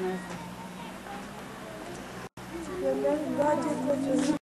Oo, bu yılan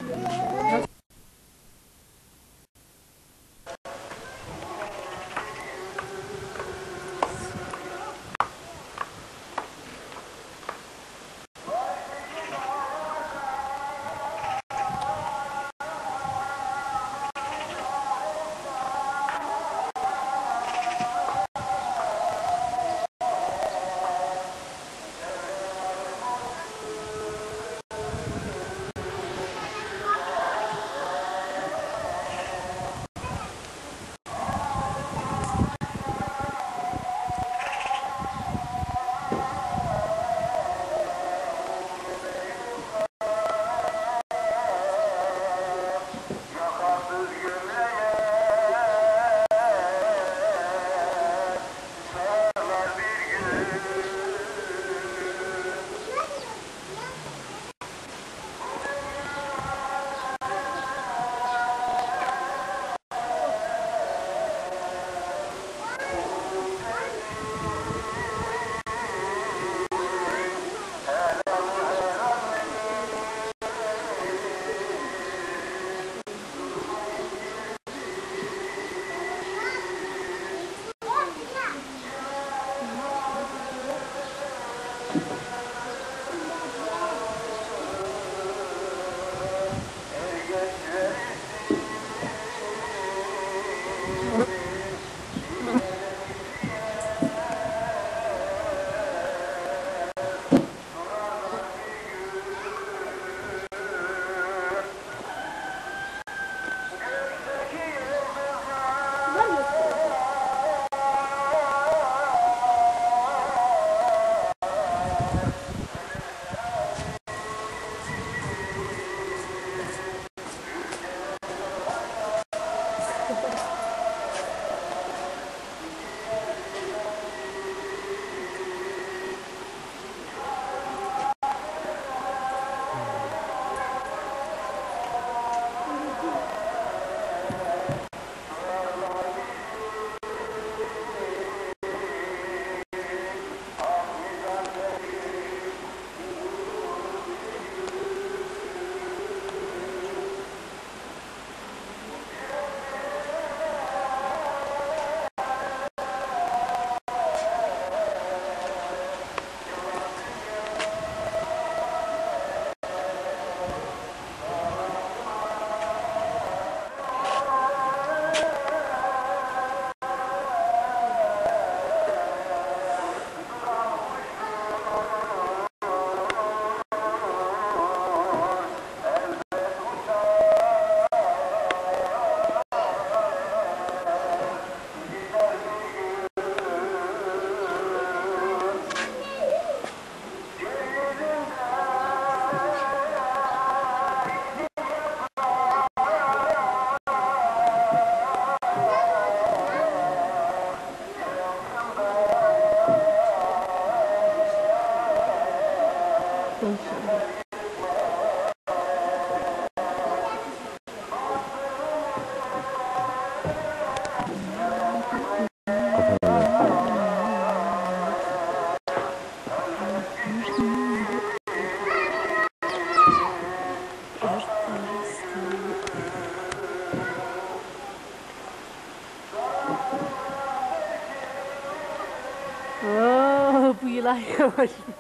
like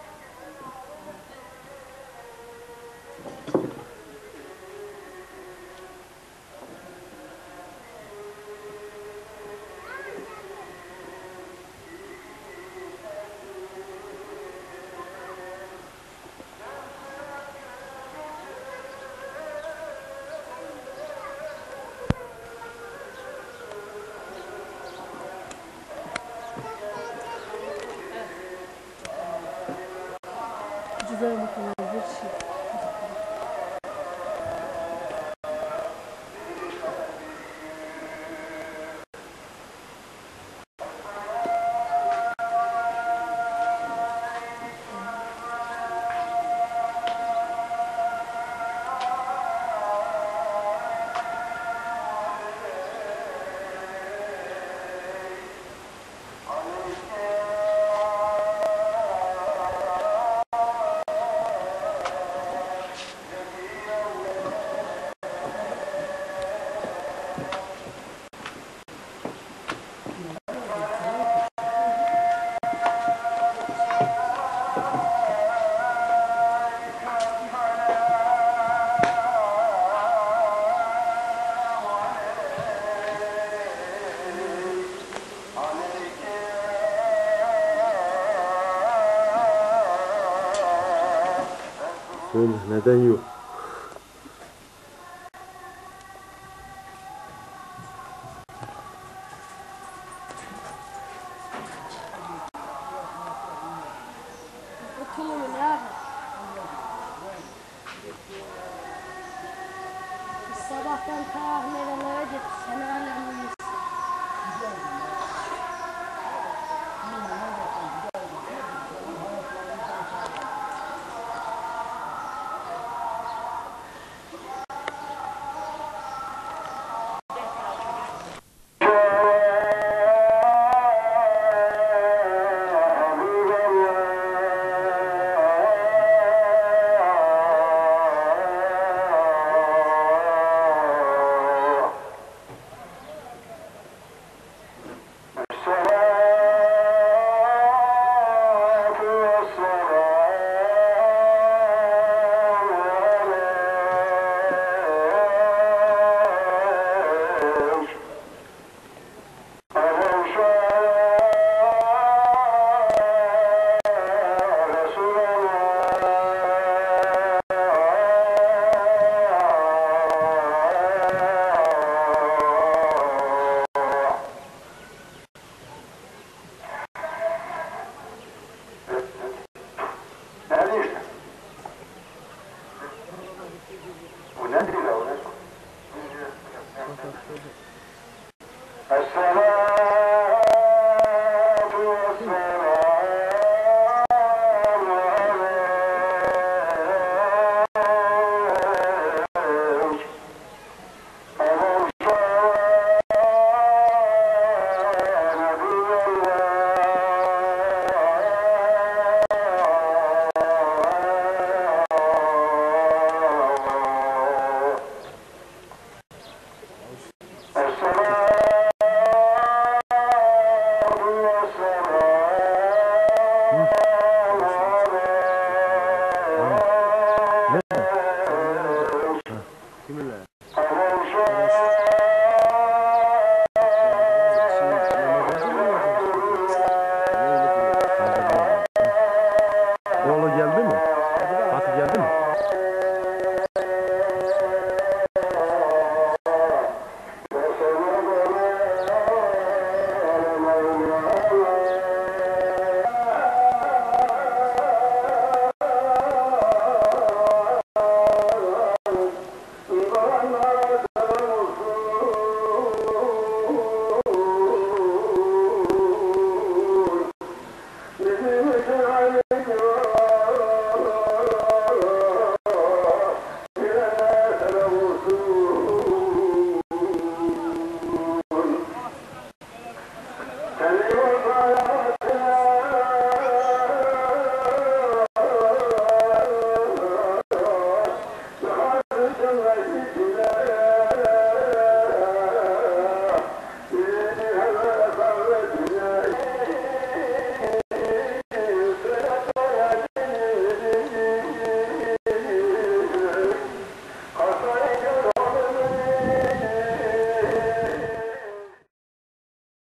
Oğlum neden yok? Sabahtan ta nerelere gitti, sen hala السلام